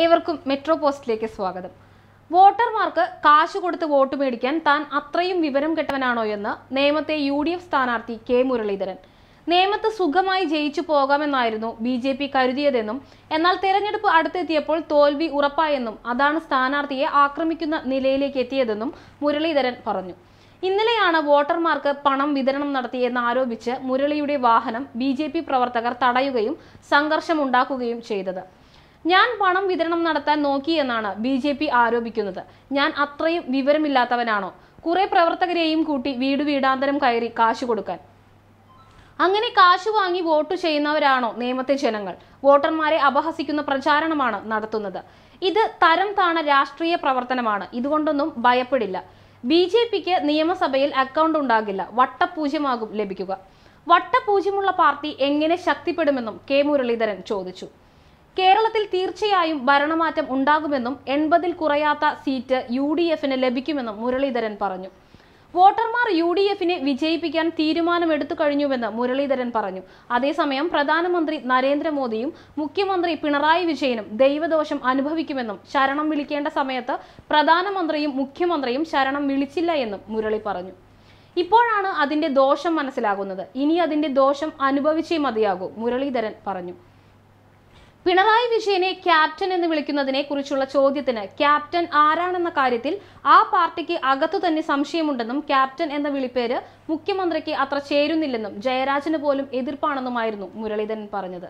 ഏവർക്കും മെട്രോ പോസ്റ്റിലേക്ക് സ്വാഗതം. വോട്ടർമാർക്ക് കാശ് കൊടുത്ത് വോട്ട് മേടിക്കാൻ താൻ അത്രയും വിവരം കെട്ടവനാണോ എന്ന് നേമത്തെ യു ഡി എഫ് സ്ഥാനാർത്ഥി കെ മുരളീധരൻ. നേമത്ത് സുഖമായി ജയിച്ചു പോകാമെന്നായിരുന്നു ബി ജെ പി കരുതിയതെന്നും എന്നാൽ തെരഞ്ഞെടുപ്പ് അടുത്തെത്തിയപ്പോൾ തോൽവി ഉറപ്പായെന്നും അതാണ് സ്ഥാനാർത്ഥിയെ ആക്രമിക്കുന്ന നിലയിലേക്ക് എത്തിയതെന്നും മുരളീധരൻ പറഞ്ഞു. ഇന്നലെയാണ് വോട്ടർമാർക്ക് പണം വിതരണം നടത്തിയെന്ന് ആരോപിച്ച് മുരളിയുടെ വാഹനം ബി പ്രവർത്തകർ തടയുകയും സംഘർഷമുണ്ടാക്കുകയും ചെയ്തത്. ഞാൻ പണം വിതരണം നടത്താൻ നോക്കിയെന്നാണ് ബി ജെ പി ആരോപിക്കുന്നത്. ഞാൻ അത്രയും വിവരമില്ലാത്തവനാണോ? കുറെ പ്രവർത്തകരെയും കൂട്ടി വീട് വീടാന്തരം കയറി കാശ് കൊടുക്കാൻ. അങ്ങനെ കാശ് വാങ്ങി വോട്ട് ചെയ്യുന്നവരാണോ നിയമത്തെ ജനങ്ങൾ? വോട്ടർമാരെ അപഹസിക്കുന്ന പ്രചാരണമാണ് നടത്തുന്നത്. ഇത് തരം താണ രാഷ്ട്രീയ പ്രവർത്തനമാണ്. ഇതുകൊണ്ടൊന്നും ഭയപ്പെടില്ല. ബി ജെ പിക്ക് നിയമസഭയിൽ അക്കൗണ്ട് ഉണ്ടാകില്ല. വട്ടപൂജ്യമാകും ലഭിക്കുക. വട്ടപൂജ്യമുള്ള പാർട്ടി എങ്ങനെ ശക്തിപ്പെടുമെന്നും കെ മുരളീധരൻ ചോദിച്ചു. കേരളത്തിൽ തീർച്ചയായും ഭരണമാറ്റം ഉണ്ടാകുമെന്നും എൺപതിൽ കുറയാത്ത സീറ്റ് യു ഡി എഫിന് ലഭിക്കുമെന്നും മുരളീധരൻ പറഞ്ഞു. വോട്ടർമാർ യു ഡി എഫിനെ വിജയിപ്പിക്കാൻ തീരുമാനമെടുത്തു കഴിഞ്ഞുവെന്ന് മുരളീധരൻ പറഞ്ഞു. അതേസമയം പ്രധാനമന്ത്രി നരേന്ദ്രമോദിയും മുഖ്യമന്ത്രി പിണറായി വിജയനും ദൈവദോഷം അനുഭവിക്കുമെന്നും ശരണം വിളിക്കേണ്ട സമയത്ത് പ്രധാനമന്ത്രിയും മുഖ്യമന്ത്രിയും ശരണം വിളിച്ചില്ല എന്നും മുരളി പറഞ്ഞു. ഇപ്പോഴാണ് അതിന്റെ ദോഷം മനസ്സിലാകുന്നത്. ഇനി അതിന്റെ ദോഷം അനുഭവിച്ചേ മതിയാകൂ മുരളീധരൻ പറഞ്ഞു. പിണറായി വിജയനെ ക്യാപ്റ്റൻ എന്ന് വിളിക്കുന്നതിനെ കുറിച്ചുള്ള ചോദ്യത്തിന് ക്യാപ്റ്റൻ ആരാണെന്ന കാര്യത്തിൽ ആ പാർട്ടിക്ക് അകത്തു തന്നെ സംശയമുണ്ടെന്നും ക്യാപ്റ്റൻ എന്ന വിളിപ്പേര് മുഖ്യമന്ത്രിക്ക് അത്ര ചേരുന്നില്ലെന്നും ജയരാജന് പോലും എതിർപ്പാണെന്നുമായിരുന്നു മുരളീധരൻ പറഞ്ഞത്.